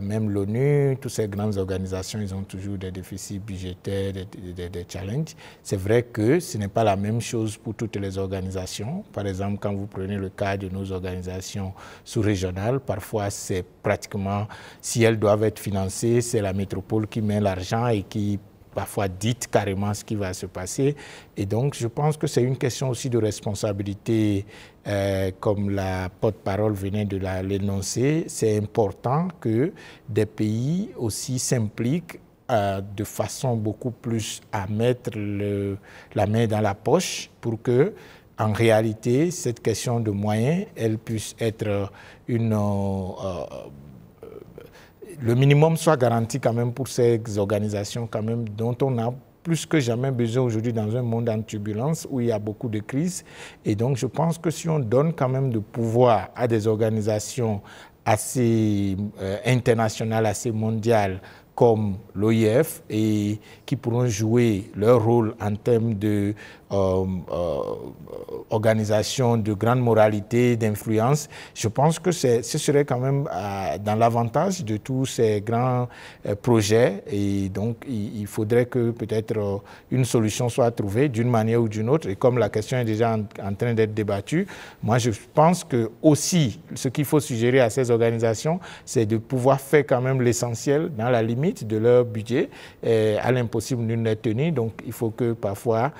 même l'ONU, toutes ces grandes organisations, ils ont toujours des déficits budgétaires, des, challenges. C'est vrai que ce n'est pas la même chose pour toutes les organisations. Par exemple, quand vous prenez le cas de nos organisations sous-régionales, parfois c'est pratiquement, si elles doivent être financées, c'est la métropole qui met l'argent et qui parfois dites carrément ce qui va se passer. Et donc, je pense que c'est une question aussi de responsabilité, euh, comme la porte-parole venait de l'énoncer. C'est important que des pays aussi s'impliquent euh, de façon beaucoup plus à mettre la main dans la poche pour que en réalité, cette question de moyens, elle puisse être une, euh, le minimum soit garanti quand même pour ces organisations quand même dont on a plus que jamais besoin aujourd'hui dans un monde en turbulence où il y a beaucoup de crises. Et donc je pense que si on donne quand même de pouvoir à des organisations assez euh, internationales, assez mondiales, comme l'OIF et qui pourront jouer leur rôle en termes de euh, euh, organisation de grande moralité, d'influence, je pense que ce serait quand même euh, dans l'avantage de tous ces grands projets. Et donc, il, faudrait que peut-être une solution soit trouvée d'une manière ou d'une autre. Et comme la question est déjà en, train d'être débattue, moi, je pense que aussi, ce qu'il faut suggérer à ces organisations, c'est de pouvoir faire quand même l'essentiel dans la limite de leur budget. Et à l'impossible, nul n'est tenu. Donc, il faut que parfois,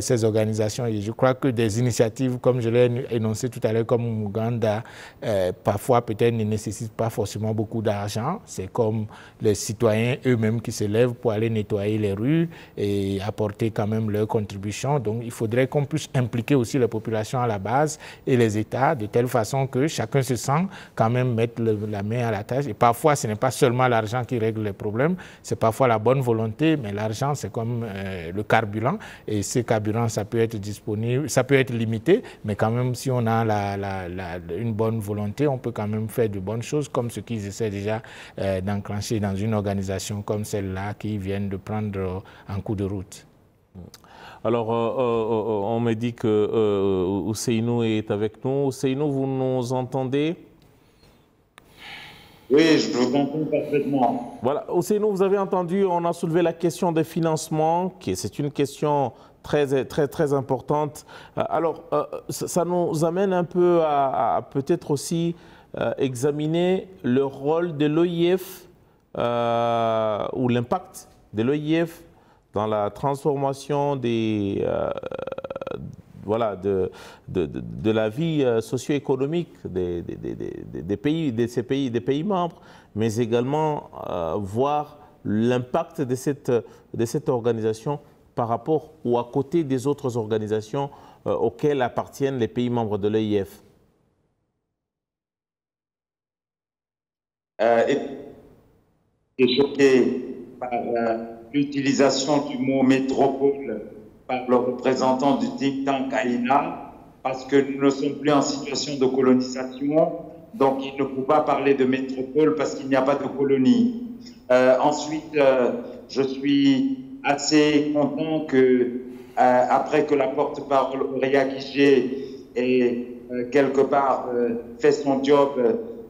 ces organisations. Et je crois que des initiatives, comme je l'ai énoncé tout à l'heure, comme Ouganda, euh, parfois peut-être ne nécessitent pas forcément beaucoup d'argent. C'est comme les citoyens eux-mêmes qui se lèvent pour aller nettoyer les rues et apporter quand même leur contribution. Donc il faudrait qu'on puisse impliquer aussi la population à la base et les États de telle façon que chacun se sent quand même mettre la main à la tâche. Et parfois, ce n'est pas seulement l'argent qui règle les problèmes, c'est parfois la bonne volonté, mais l'argent, c'est comme euh, le carburant. Et ces ça peut être disponible, ça peut être limité, mais quand même, si on a la, une bonne volonté, on peut quand même faire de bonnes choses, comme ce qu'ils essaient déjà euh, d'enclencher dans une organisation comme celle-là, qui viennent de prendre euh, un coup de route. Alors, euh, on me dit que Ousseinou est avec nous. Ousseinou, vous nous entendez? Oui, je vous entends parfaitement. Voilà. Ousseinou, vous avez entendu, on a soulevé la question des financements, qui c'est une question très, très, très importante. Euh, alors, euh, ça nous amène un peu à, peut-être aussi euh, examiner le rôle de l'OIF ou l'impact de l'OIF dans la transformation des, voilà, de, de, la vie socio-économique des, pays, de ces pays, des pays membres, mais également voir l'impact de cette, de cette organisation par rapport ou à côté des autres organisations euh, auxquelles appartiennent les pays membres de l'EIF euh, choqué par euh, l'utilisation du mot métropole par le représentant du think tank AINA, parce que nous ne sommes plus en situation de colonisation, donc il ne faut pas parler de métropole parce qu'il n'y a pas de colonie. Euh, ensuite, je suis assez content que, euh, après que la porte-parole Auréa Guigé ait euh, quelque part euh, fait son job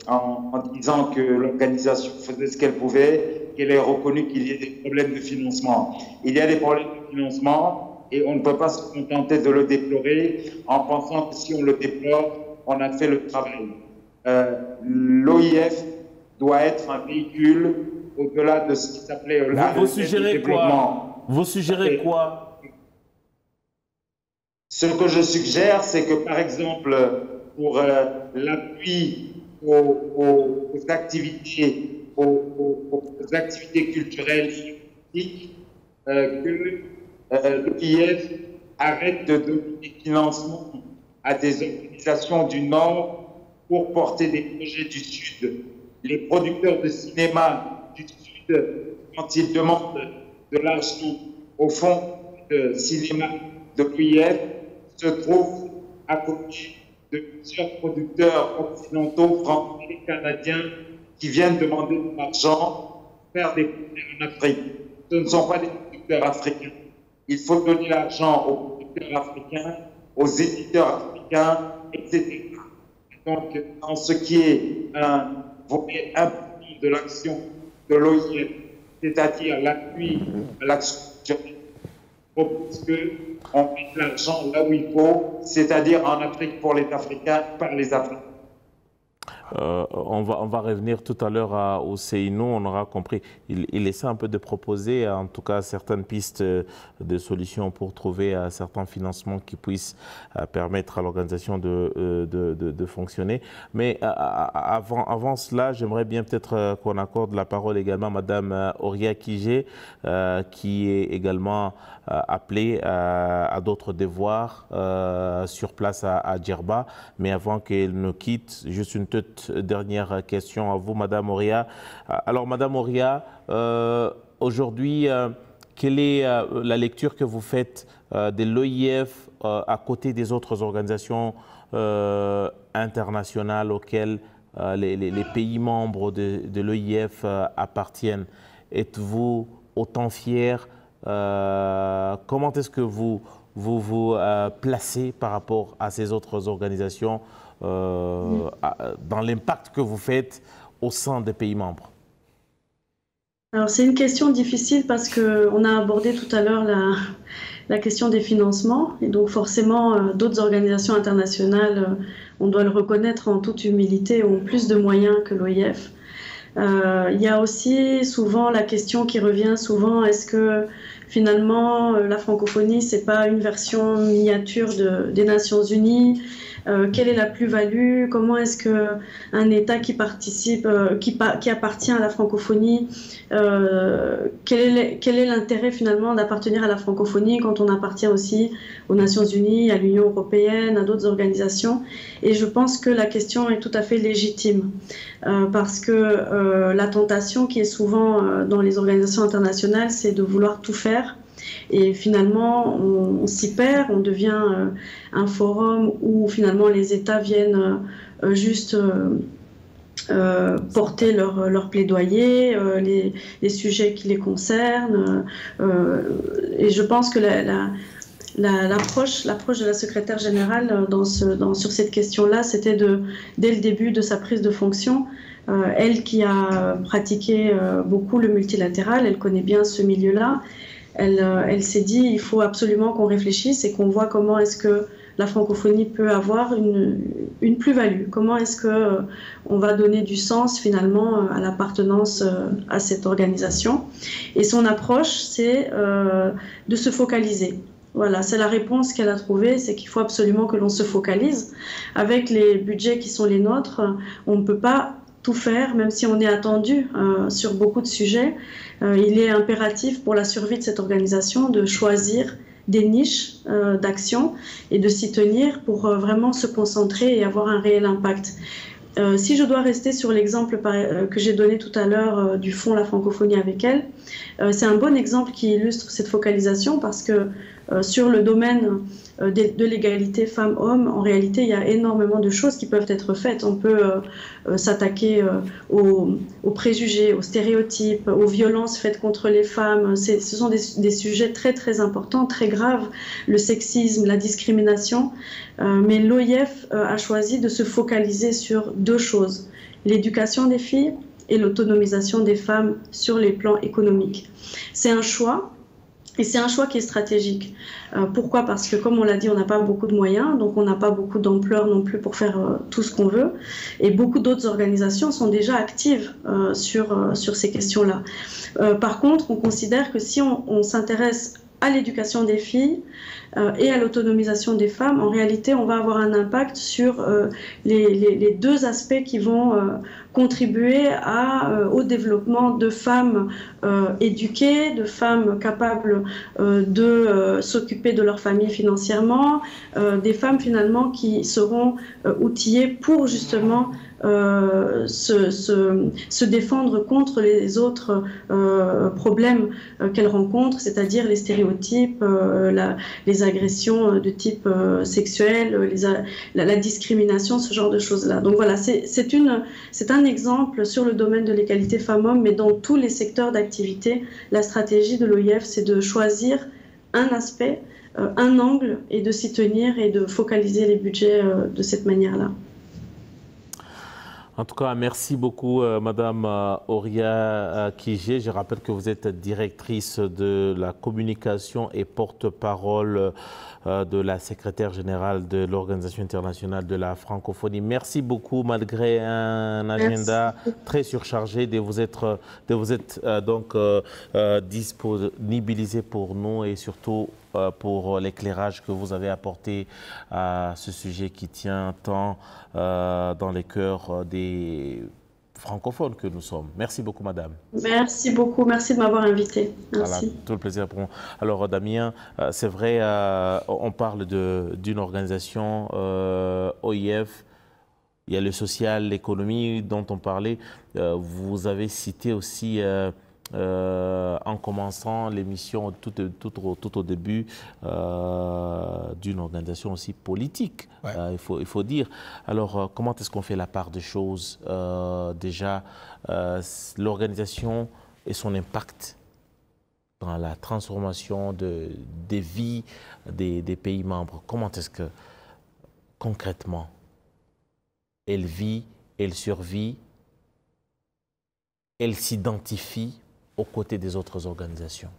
en, en, disant que l'organisation faisait ce qu'elle pouvait, qu'elle ait reconnu qu'il y ait des problèmes de financement. Il y a des problèmes de financement et on ne peut pas se contenter de le déplorer en pensant que si on le déplore, on a fait le travail. Euh, L'OIF doit être un véhicule au-delà de ce qui s'appelait la vous, suggérez quoi Vous suggérez quoi Ce que je suggère, c'est que par exemple, pour euh, l'appui aux, activités, aux, activités culturelles, euh, que euh, l'IF arrête de donner des financements à des organisations du Nord pour porter des projets du Sud. Les producteurs de cinéma du Sud, quand ils demandent de l'argent au fond de cinéma de l'UIF, se trouvent à côté de plusieurs producteurs occidentaux, français, canadiens, qui viennent demander de l'argent, faire des projets en Afrique. Ce ne sont pas des producteurs africains. Il faut donner l'argent aux producteurs africains, aux éditeurs africains, etc. Donc, en ce qui est un volet important de l'action de l'OIF, c'est-à-dire l'appui à l'action propose qu'on mette l'argent là où il faut, c'est-à-dire en Afrique pour les Africains, par les Africains. Euh, on, va, on va revenir tout à l'heure au CINO, on aura compris. Il, essaie un peu de proposer, en tout cas, certaines pistes de solutions pour trouver euh, certains financements qui puissent euh, permettre à l'organisation de, de, fonctionner. Mais avant, avant cela, j'aimerais bien peut-être qu'on accorde la parole également à Mme Auria Kijé, qui est également appelée à d'autres devoirs sur place à, à Djerba. Mais avant qu'elle ne quitte, juste une dernière question à vous, Madame Auria. Alors, Madame Auria, euh, aujourd'hui, euh, quelle est euh, la lecture que vous faites de l'OIF à côté des autres organisations internationales auxquelles les, pays membres de, de appartiennent? Êtes-vous autant fier Comment est-ce que vous, vous placez par rapport à ces autres organisations euh, dans l'impact que vous faites au sein des pays membres. Alors c'est une question difficile parce qu'on a abordé tout à l'heure la, question des financements. Et donc forcément euh, d'autres organisations internationales, euh, on doit le reconnaître en toute humilité, ont plus de moyens que l'OIF. il y a aussi souvent la question qui revient souvent, est-ce que finalement la francophonie c'est pas une version miniature de, des Nations Unies? Euh, quelle est la plus-value, comment est-ce qu'un État qui participe, euh, qui, appartient à la francophonie, euh, quel est l'intérêt finalement d'appartenir à la francophonie quand on appartient aussi aux Nations Unies, à l'Union européenne, à d'autres organisations? Et je pense que la question est tout à fait légitime parce que la tentation qui est souvent dans les organisations internationales, c'est de vouloir tout faire et finalement, on, s'y perd, on devient euh, un forum où finalement les États viennent euh, juste euh, porter leur, leur plaidoyer, les, sujets qui les concernent. et je pense que la, l'approche de la secrétaire générale sur cette question-là, c'était dès le début de sa prise de fonction, elle qui a pratiqué beaucoup le multilatéral, elle connaît bien ce milieu-là, euh, elle, s'est dit il faut absolument qu'on réfléchisse et qu'on voit comment est-ce que la francophonie peut avoir une, plus-value. Comment est-ce que euh, on va donner du sens finalement euh, à l'appartenance à cette organisation Et son approche, c'est de se focaliser. Voilà, c'est la réponse qu'elle a trouvée, c'est qu'il faut absolument que l'on se focalise. Avec les budgets qui sont les nôtres, on ne peut pas tout faire, même si on est attendu euh, sur beaucoup de sujets. Euh, il est impératif pour la survie de cette organisation de choisir des niches euh, d'action et de s'y tenir pour vraiment se concentrer et avoir un réel impact. si je dois rester sur l'exemple que j'ai donné tout à l'heure du fonds La Francophonie avec elle, c'est un bon exemple qui illustre cette focalisation parce que sur le domaine euh, de, l'égalité femmes-hommes, en réalité, il y a énormément de choses qui peuvent être faites. On peut euh, euh, s'attaquer aux, préjugés, aux stéréotypes, aux violences faites contre les femmes. Ce sont des, des, sujets très très importants, très graves, le sexisme, la discrimination. mais l'OIF a choisi de se focaliser sur deux choses l'éducation des filles et l'autonomisation des femmes sur les plans économiques. C'est un choix et c'est un choix qui est stratégique. Euh, pourquoi? Parce que, comme on l'a dit, on n'a pas beaucoup de moyens, donc on n'a pas beaucoup d'ampleur non plus pour faire euh, tout ce qu'on veut. Et beaucoup d'autres organisations sont déjà actives euh, sur, ces questions-là. par contre, on considère que si on s'intéresse à l'éducation des filles, et à l'autonomisation des femmes, en réalité, on va avoir un impact sur les, deux aspects qui vont contribuer à, au développement de femmes éduquées, de femmes capables de s'occuper de leur famille financièrement, des femmes finalement qui seront outillées pour justement euh, se, défendre contre les autres euh, problèmes euh, qu'elles rencontrent, c'est-à-dire les stéréotypes, les agressions de type sexuel, les, la, la, discrimination, ce genre de choses-là. Donc voilà, c'est un exemple sur le domaine de l'égalité femmes-hommes, mais dans tous les secteurs d'activité, la stratégie de l'OIF, c'est de choisir un aspect, un angle, et de s'y tenir et de focaliser les budgets de cette manière-là. En tout cas, merci beaucoup, euh, Madame euh, Auria euh, Kijé. Je rappelle que vous êtes directrice de la communication et porte-parole de la secrétaire générale de l'Organisation internationale de la francophonie. Merci beaucoup, malgré un agenda très surchargé, de vous être, de vous être donc disponibilisé pour nous et surtout euh, pour l'éclairage que vous avez apporté à ce sujet qui tient tant euh, dans les cœurs des francophones que nous sommes. Merci beaucoup, madame. Merci beaucoup. Merci de m'avoir invité. Merci. tout le plaisir pour nous. Alors, Damien, euh, c'est vrai, on parle d'une organisation OIF. Il y a le social, l'économie dont on parlait. vous avez cité aussi euh, en commençant l'émission tout, tout, au début euh, d'une organisation aussi politique, euh, il, faut, il faut dire. Alors, comment est-ce qu'on fait la part des choses Déjà, l'organisation et son impact dans la transformation de, des vies des, des pays membres? Comment est-ce que, concrètement, elle vit, elle survit, elle s'identifie aux côtés des autres organisations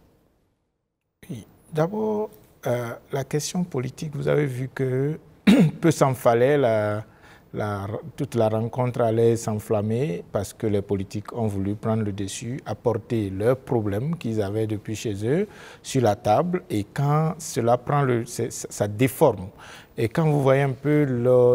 D'abord, euh, la question politique, vous avez vu que [clears throat] peu s'en fallait, la, toute la rencontre allait s'enflammer parce que les politiques ont voulu prendre le dessus, apporter leurs problèmes qu'ils avaient depuis chez eux sur la table et quand cela prend le, ça déforme. Et quand vous voyez un peu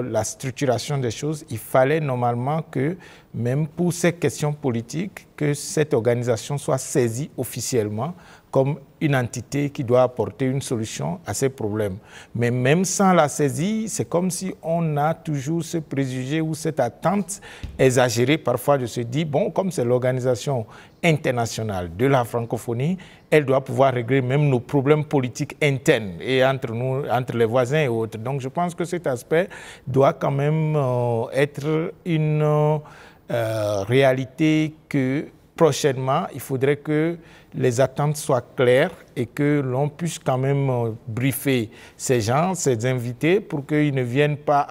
la structuration des choses, il fallait normalement que, même pour ces questions politiques, que cette organisation soit saisie officiellement comme une entité qui doit apporter une solution à ces problèmes. Mais même sans la saisie, c'est comme si on a toujours ce préjugé ou cette attente exagérée parfois de se dire, bon, comme c'est l'organisation internationale de la francophonie, elle doit pouvoir régler même nos problèmes politiques internes et entre nous, entre les voisins et autres. Donc je pense que cet aspect doit quand même euh, être une euh, réalité que prochainement, il faudrait que les attentes soient claires et que l'on puisse quand même euh, briefer ces gens, ces invités, pour qu'ils ne viennent pas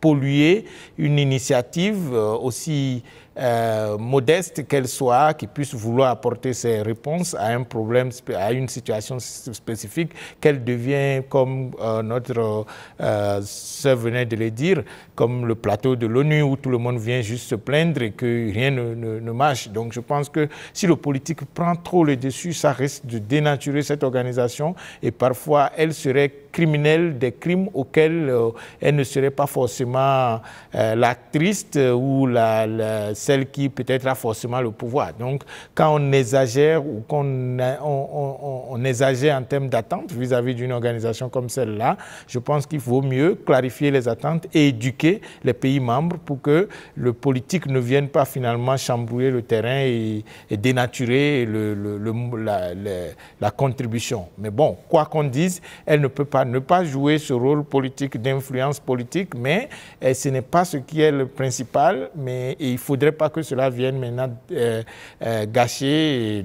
polluer une initiative euh, aussi euh, modeste qu'elle soit, qui puisse vouloir apporter ses réponses à un problème, à une situation spécifique, qu'elle devient, comme notre euh, sœur venait de le dire, comme le plateau de l'ONU où tout le monde vient juste se plaindre et que rien ne, ne marche. Donc je pense que si le politique prend trop le dessus, ça risque de dénaturer cette organisation et parfois elle serait criminelle des crimes auxquels euh, elle ne serait pas forcément euh, l'actrice ou la, celle qui peut-être a forcément le pouvoir. Donc quand on exagère ou qu'on on, on, exagère en termes d'attente vis-à-vis d'une organisation comme celle-là, je pense qu'il vaut mieux clarifier les attentes et éduquer les pays membres pour que le politique ne vienne pas finalement chambouler le terrain et, dénaturer la contribution. Mais bon, quoi qu'on dise, elle ne peut pas ne pas jouer ce rôle politique, d'influence politique, mais eh, ce n'est pas ce qui est le principal, mais il ne faudrait pas que cela vienne maintenant euh, euh, gâcher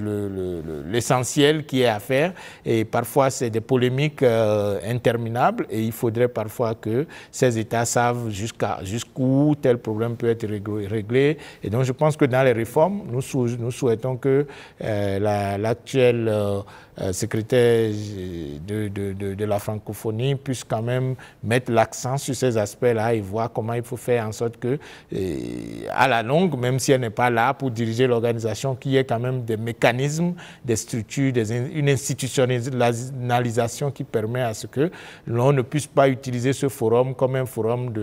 l'essentiel qui est à faire. Et parfois, c'est des polémiques euh, interminables et il faudrait parfois que ces États savent jusqu'où tel problème peut être réglé. Et donc, je pense que dans les réformes, nous, nous souhaitons que l'actuel secrétaire de, la francophonie puisse quand même mettre l'accent sur ces aspects-là et voir comment il faut faire en sorte que, à la longue, même si elle n'est pas là pour diriger l'organisation, qu'il y ait quand même des mécanismes, des structures, une institutionnalisation qui permet à ce que l'on ne puisse pas utiliser ce forum comme un forum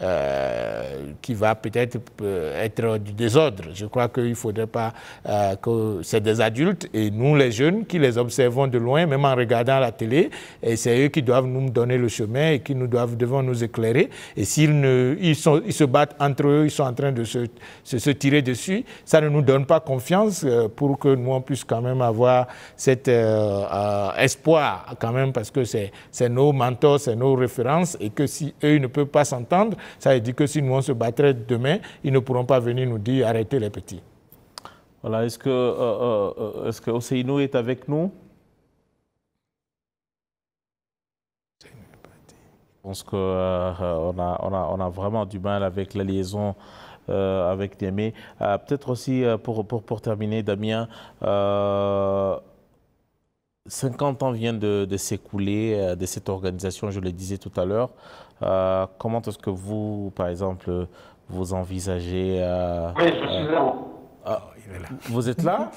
euh, qui va peut-être euh, être du désordre. Je crois qu'il ne faudrait pas euh, que c'est des adultes et nous les jeunes qui les observons de loin, même en regardant la télé, et c'est eux qui doivent nous donner le chemin et qui nous doivent, devant nous éclairer. Et s'ils ils, se battent entre eux, ils sont en train de se, tirer dessus, ça ne nous donne pas confiance pour que nous on puisse quand même avoir cet espoir quand même parce que c'est nos mentors, c'est nos références et que si eux ne peuvent pas s'entendre, ça veut dire que si nous on se battrait demain, ils ne pourront pas venir nous dire arrêtez les petits. Voilà, est-ce que, euh, euh, est, que est avec nous? Je pense qu'on euh, a, on a, on a, vraiment du mal avec la liaison avec Niamey. Peut-être aussi, pour, pour, pour, terminer, Damien, 50 ans viennent de, de s'écouler de cette organisation, je le disais tout à l'heure. comment est-ce que vous, par exemple, vous envisagez... oui, je suis là. Ah, vous êtes là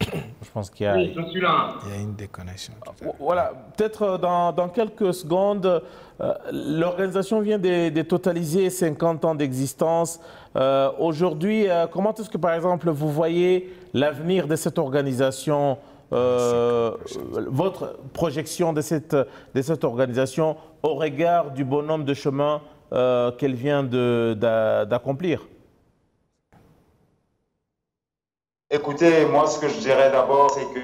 Je pense qu'il y a... Oui, là. Il y a une déconnexion. Voilà, peut-être euh, dans, dans, quelques secondes, euh, l'organisation vient de, totaliser 50 ans d'existence. Euh, aujourd'hui, comment est-ce que, par exemple, vous voyez l'avenir de cette organisation votre projection de cette, de cette organisation au regard du bonhomme de chemin qu'elle vient d'accomplir. Écoutez, moi, ce que je dirais d'abord, c'est que,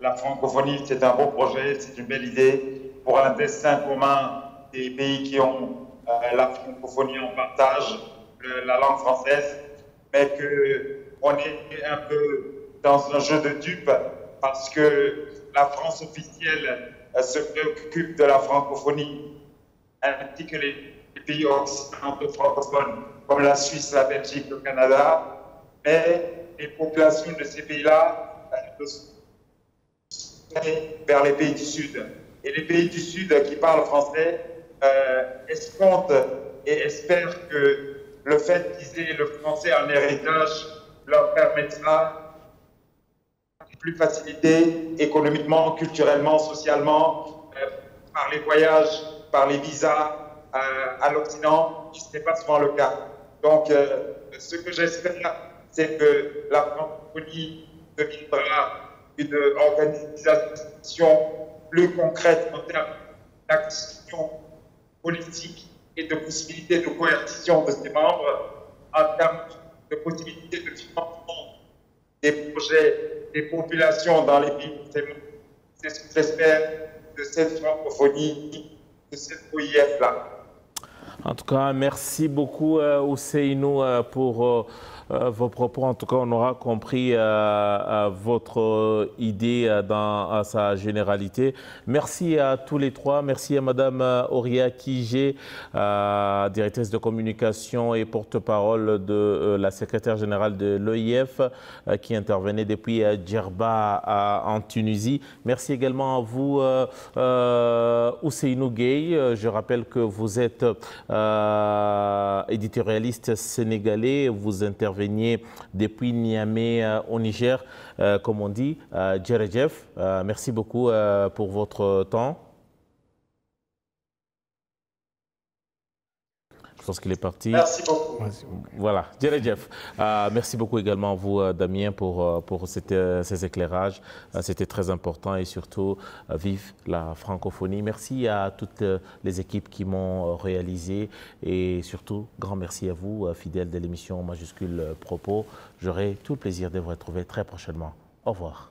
la francophonie, c'est un beau projet, c'est une belle idée pour un destin commun des pays qui ont euh, la francophonie en partage, la langue française, mais qu'on est un peu dans un jeu de dupes parce que la France officielle euh, se préoccupe de la francophonie, ainsi que les, pays occidentaux francophones, comme la Suisse, la Belgique, le Canada, mais les populations de ces pays-là vers les pays du Sud. Et les pays du Sud qui parlent français euh, escomptent et espèrent que le fait qu'ils aient le français en héritage leur permettra plus faciliter économiquement, culturellement, socialement, euh, par les voyages, par les visas euh, à l'Occident, ce n'est pas souvent le cas. Donc, ce que j'espère c'est que la francophonie deviendra une organisation plus concrète en termes d'action politique et de possibilités de coercition de ses membres, en termes de possibilités de financement des projets des populations dans les pays C'est ce que j'espère de cette francophonie, cette OIF-là. En tout cas, merci beaucoup, euh, Ousseinou, euh, pour... Euh, vos propos. En tout cas, on aura compris euh, euh, votre idée dans sa généralité. Merci à tous les trois. Merci à Madame Auria Kijé, directrice de communication et porte-parole de la secrétaire générale de l'OIF, qui intervenait depuis Djerba en Tunisie. Merci également à vous, Ousseinou Gueye. Je rappelle que vous êtes éditorialiste sénégalais. Vous intervenez depuis Niamey euh, au Niger, euh, comme on dit. Euh, Djeredjef, merci beaucoup pour votre temps. Je pense qu'il est parti. Merci beaucoup. Voilà, Jeff. Euh, merci beaucoup également à vous, euh, Damien, pour, euh, pour ces éclairages. C'était très important et surtout, vive la francophonie. Merci à toutes les équipes qui m'ont réalisé et surtout, grand merci à vous, fidèles de l'émission Majuscule Propos. J'aurai tout le plaisir de vous retrouver très prochainement. Au revoir.